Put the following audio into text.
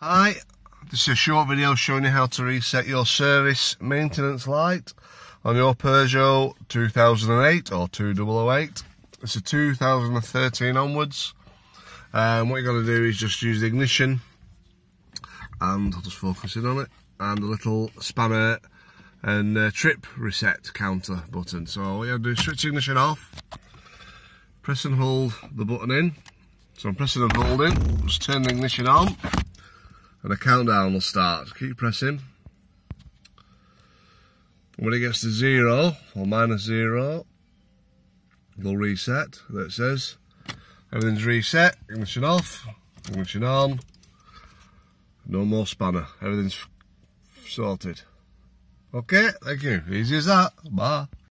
Hi, this is a short video showing you how to reset your service maintenance light on your Peugeot 2008 or 2008. It's a 2013 onwards. Um, what you're going to do is just use the ignition and I'll just focus in on it and a little spanner and uh, trip reset counter button. So what you have to do is switch ignition off, press and hold the button in. So I'm pressing and holding, just turn the ignition on and a countdown will start. Keep pressing. When it gets to zero or minus zero, it'll reset. That says everything's reset. Ignition off, ignition on. No more spanner. Everything's sorted. Okay, thank you. Easy as that. Bye.